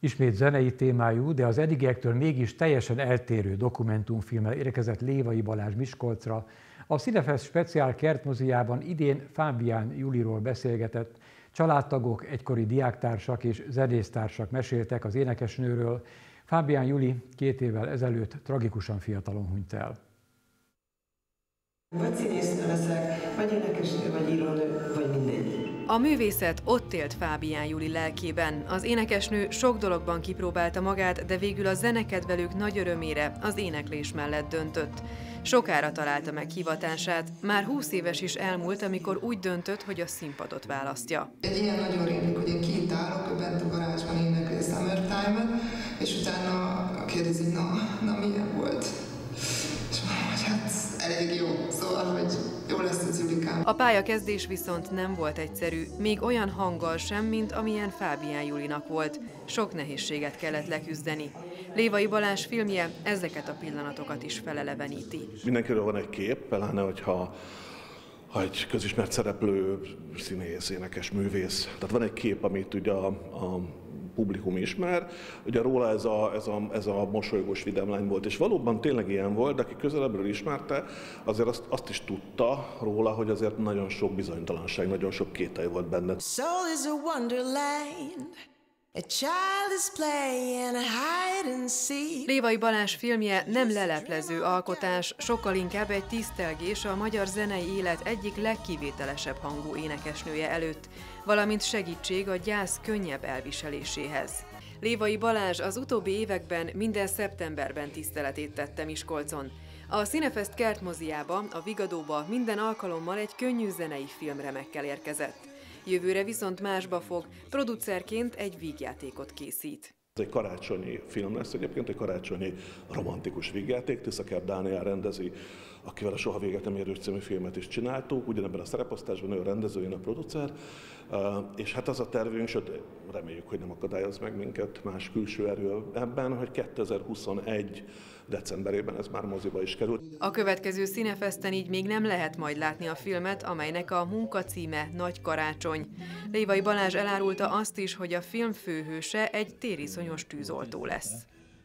Ismét zenei témájú, de az eddigiektől mégis teljesen eltérő dokumentumfilmmel érkezett Lévai Balázs Miskolcra. A Cinefest speciál kertmoziában idén Fábián Juliról beszélgetett. Családtagok, egykori diáktársak és zenésztársak meséltek az énekesnőről. Fábián Juli két évvel ezelőtt tragikusan fiatalon hunyt el. Vagy színésznő leszek, vagy énekesnő, vagy írónő, vagy mindegy. A művészet ott élt Fábián Juli lelkében. Az énekesnő sok dologban kipróbálta magát, de végül a zenekedvelők nagy örömére az éneklés mellett döntött. Sokára találta meg hivatását, már 20 éves is elmúlt, amikor úgy döntött, hogy a színpadot választja. Egy ilyen nagyon rémlik, hogy én kint állok, bent a garázsban énekli Summertime-et, és utána kérdezi, na, na milyen volt? És mondom, hogy hát elég jó, szóval, hogy jó lesz az Julikám. A pályakezdés viszont nem volt egyszerű, még olyan hanggal sem, mint amilyen Fábián Julinak volt. Sok nehézséget kellett leküzdeni. Lévai Balázs filmje ezeket a pillanatokat is feleleveníti. Mindenkiről van egy kép, pláne hogyha ha egy közismert szereplő, színész, énekes, művész. Tehát van egy kép, amit ugye a, a publikum ismer. Ugye róla ez a, ez a, ez a mosolygós vidám volt, és valóban tényleg ilyen volt, de aki közelebbről ismerte, azért azt, azt is tudta róla, hogy azért nagyon sok bizonytalanság, nagyon sok kételj volt benne. Soul is a wonderland. Lévai Balázs filmje nem leleplező alkotás, sokkal inkább egy tisztelgés a magyar zenei élet egyik legkivételesebb hangú énekesnője előtt, valamint segítség a gyász könnyebb elviseléséhez. Lévai Balázs az utóbbi években minden szeptemberben tiszteletét tette Miskolcon. A Cinefest kertmoziába, a Vigadóba minden alkalommal egy könnyű zenei filmremekkel érkezett. Jövőre viszont másba fog, producerként egy vígjátékot készít. Ez egy karácsonyi film lesz egyébként, egy karácsonyi romantikus vígjáték. Tiszaker Dániel rendezi, akivel a Soha véget nem érő című filmet is csináltuk, ugyanebben a szereposztásban ő a rendező, én a producer. És hát az a tervünk, sőt reméljük, hogy nem akadályoz meg minket más külső erő ebben, hogy 2021 decemberében ez már moziba is került. A következő színefesten így még nem lehet majd látni a filmet, amelynek a munkacíme Nagy Karácsony. Lévai Balázs elárulta azt is, hogy a film főhőse egy tériszonyos tűzoltó lesz.